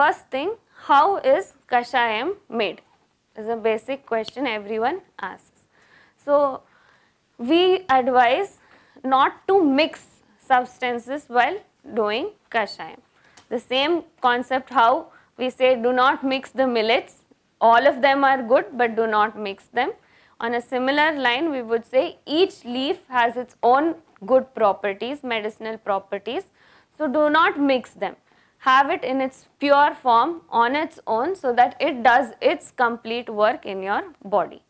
first thing, how is kashayam made? Is a basic question everyone asks. So, we advise not to mix substances while doing kashayam. The same concept how we say do not mix the millets, all of them are good but do not mix them. On a similar line we would say each leaf has its own good properties, medicinal properties. So do not mix them. Have it in its pure form on its own so that it does its complete work in your body.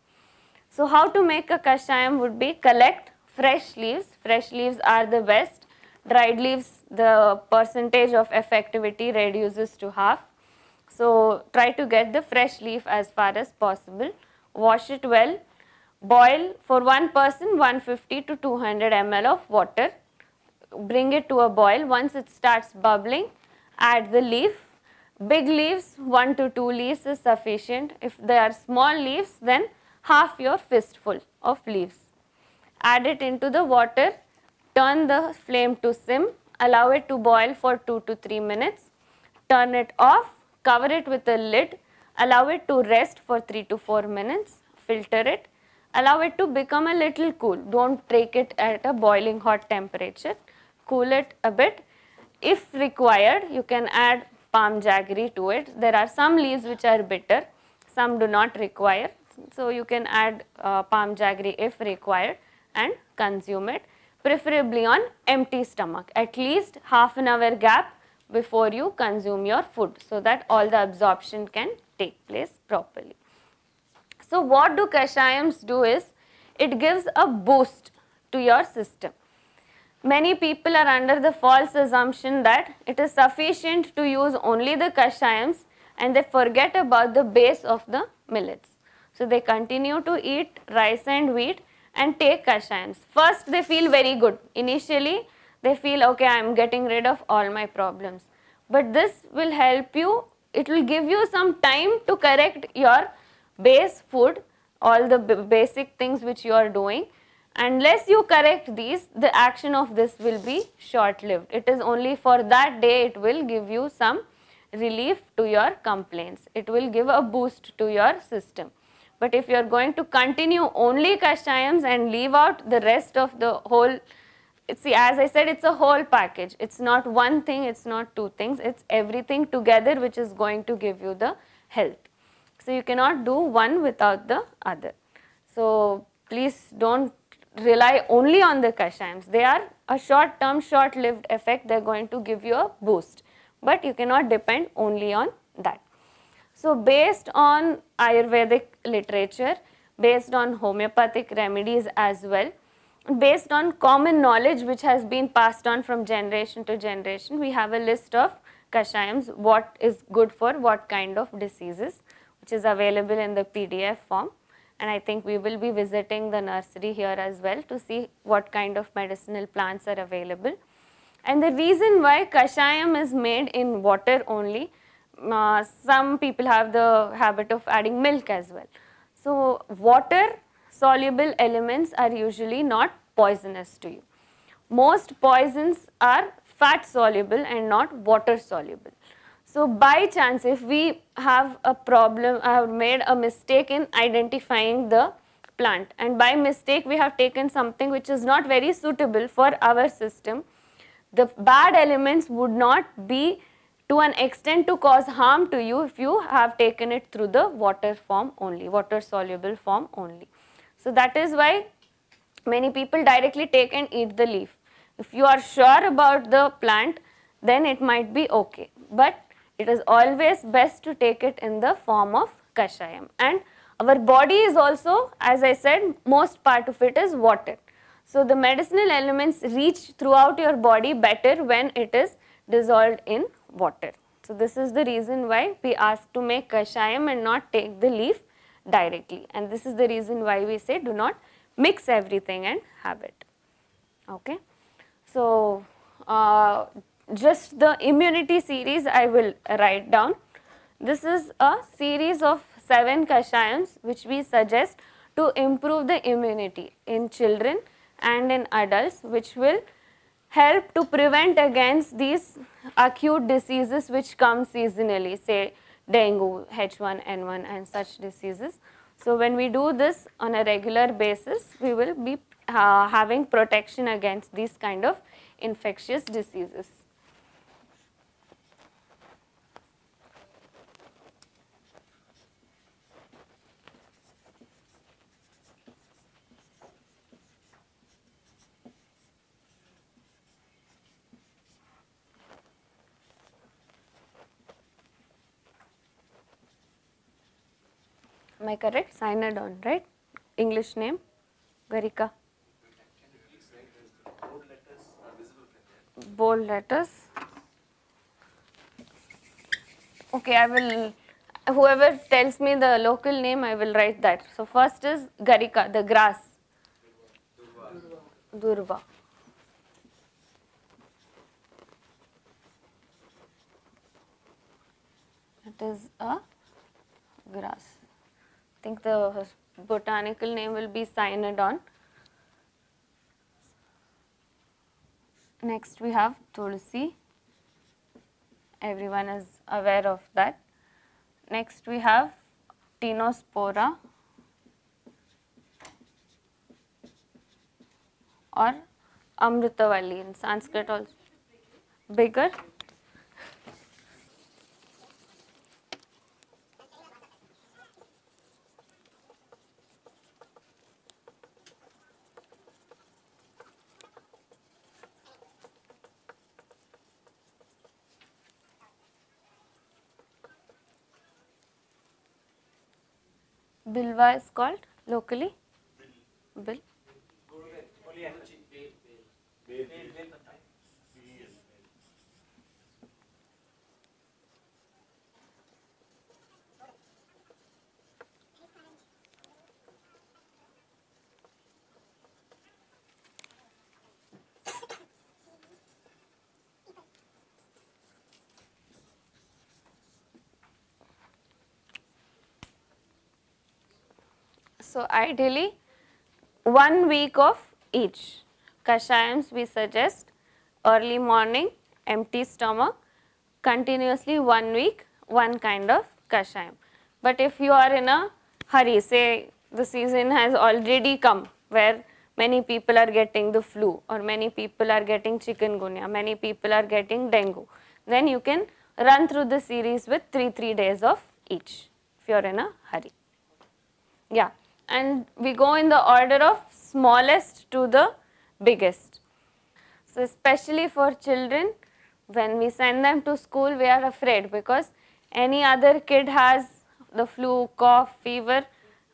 So how to make a kashayam would be collect fresh leaves. Fresh leaves are the best. Dried leaves the percentage of effectivity reduces to half. So try to get the fresh leaf as far as possible. Wash it well. Boil for one person 150 to 200 ml of water. Bring it to a boil. Once it starts bubbling, add the leaf. Big leaves, 1 to 2 leaves is sufficient. If they are small leaves, then half your fistful of leaves. Add it into the water, turn the flame to sim, allow it to boil for 2 to 3 minutes, turn it off, cover it with a lid, allow it to rest for 3 to 4 minutes, filter it, allow it to become a little cool. Don't take it at a boiling hot temperature, cool it a bit. If required, you can add palm jaggery to it. There are some leaves which are bitter, some do not require. So, you can add uh, palm jaggery if required and consume it preferably on empty stomach at least half an hour gap before you consume your food so that all the absorption can take place properly. So what do kashayams do is it gives a boost to your system. Many people are under the false assumption that it is sufficient to use only the kashayams and they forget about the base of the millets. So they continue to eat rice and wheat and take kashayams. First they feel very good. Initially they feel okay I am getting rid of all my problems. But this will help you, it will give you some time to correct your base food, all the basic things which you are doing. Unless you correct these, the action of this will be short-lived. It is only for that day it will give you some relief to your complaints. It will give a boost to your system. But if you are going to continue only kashayams and leave out the rest of the whole, see as I said it's a whole package. It's not one thing, it's not two things, it's everything together which is going to give you the health. So you cannot do one without the other. So please don't rely only on the kashayams. They are a short term, short lived effect, they are going to give you a boost. But you cannot depend only on that. So based on Ayurvedic literature, based on homeopathic remedies as well, based on common knowledge which has been passed on from generation to generation, we have a list of kashayams, what is good for what kind of diseases, which is available in the PDF form. And I think we will be visiting the nursery here as well to see what kind of medicinal plants are available. And the reason why kashayam is made in water only uh, some people have the habit of adding milk as well. So, water soluble elements are usually not poisonous to you. Most poisons are fat soluble and not water soluble. So, by chance if we have a problem, I have made a mistake in identifying the plant and by mistake we have taken something which is not very suitable for our system, the bad elements would not be to an extent to cause harm to you if you have taken it through the water form only, water soluble form only. So that is why many people directly take and eat the leaf. If you are sure about the plant, then it might be okay. But it is always best to take it in the form of kashayam. And our body is also, as I said, most part of it is water. So the medicinal elements reach throughout your body better when it is dissolved in water. So this is the reason why we ask to make kashayam and not take the leaf directly and this is the reason why we say do not mix everything and have it. Okay. So uh, just the immunity series I will write down. This is a series of 7 kashayams which we suggest to improve the immunity in children and in adults which will help to prevent against these acute diseases which come seasonally, say dengue, H1N1 and such diseases. So when we do this on a regular basis, we will be uh, having protection against these kind of infectious diseases. Am I correct? Cynodon, right? English name? Garika. Bold letters. Okay, I will, whoever tells me the local name, I will write that. So first is Garika, the grass. Durva. It is a grass. I think the botanical name will be cynodon. Next we have Tulsi. Everyone is aware of that. Next we have Tinospora or Amrutavalli in Sanskrit also. Bigger? Bilva is called locally? Bill. So ideally one week of each. Kashayams we suggest early morning, empty stomach, continuously one week, one kind of kashayam. But if you are in a hurry, say the season has already come where many people are getting the flu or many people are getting chikungunya, many people are getting dengue, then you can run through the series with 3-3 days of each if you are in a hurry. Yeah and we go in the order of smallest to the biggest. So especially for children, when we send them to school, we are afraid because any other kid has the flu, cough, fever,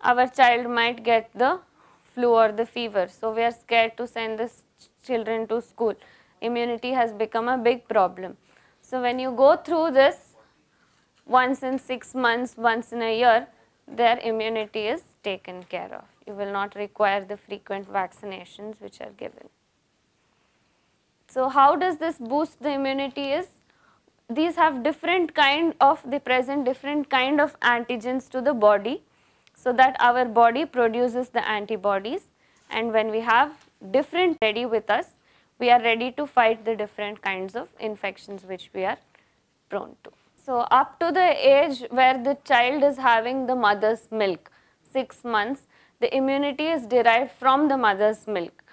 our child might get the flu or the fever. So we are scared to send the children to school. Immunity has become a big problem. So when you go through this once in six months, once in a year, their immunity is taken care of. You will not require the frequent vaccinations which are given. So how does this boost the immunity is? These have different kind of, they present different kind of antigens to the body so that our body produces the antibodies and when we have different ready with us, we are ready to fight the different kinds of infections which we are prone to. So up to the age where the child is having the mother's milk, 6 months, the immunity is derived from the mother's milk.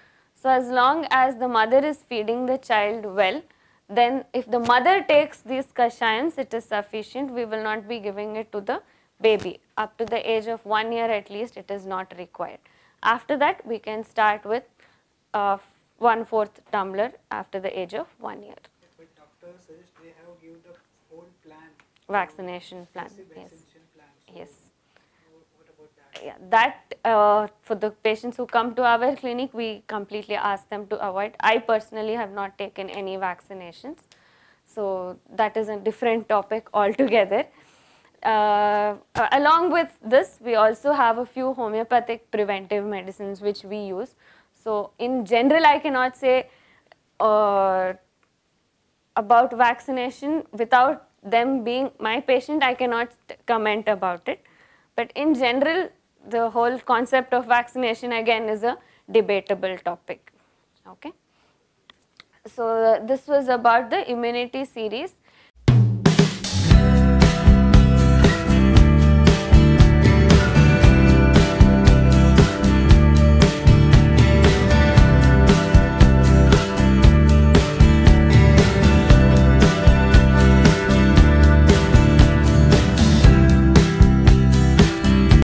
So as long as the mother is feeding the child well, then if the mother takes these kashayams, it is sufficient. We will not be giving it to the baby. Up to the age of 1 year at least, it is not required. After that, we can start with uh, one fourth tumbler after the age of 1 year. But doctor says they have given the whole plan. Vaccination plan, yes. plan. Yes. Yeah, that uh, for the patients who come to our clinic, we completely ask them to avoid. I personally have not taken any vaccinations, so that is a different topic altogether. Uh, along with this, we also have a few homeopathic preventive medicines which we use. So, in general, I cannot say uh, about vaccination without them being my patient, I cannot comment about it. But in general, the whole concept of vaccination again is a debatable topic. Okay. so uh, this was about the immunity series